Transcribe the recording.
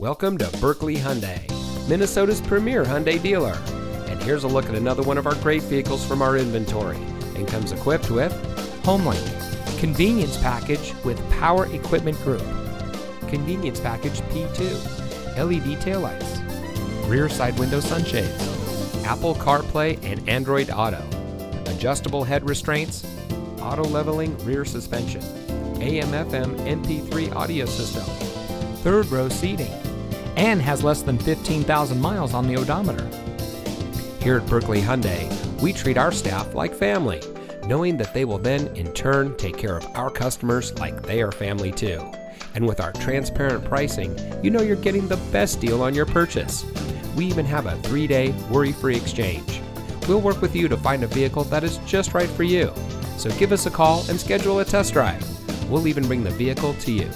Welcome to Buerkle Hyundai, Minnesota's premier Hyundai dealer. And here's a look at another one of our great vehicles from our inventory and comes equipped with HomeLink, Convenience Package with Power Equipment Group, Convenience Package P2, LED taillights, Rear Side Window Sunshades, Apple CarPlay and Android Auto, adjustable head restraints, auto leveling rear suspension, AM FM MP3 audio system, third row seating, and has less than 15,000 miles on the odometer. Here at Buerkle Hyundai, we treat our staff like family, knowing that they will then in turn take care of our customers like they are family too. And with our transparent pricing, you know you're getting the best deal on your purchase. We even have a three day worry free exchange. We'll work with you to find a vehicle that is just right for you. So give us a call and schedule a test drive. We'll even bring the vehicle to you.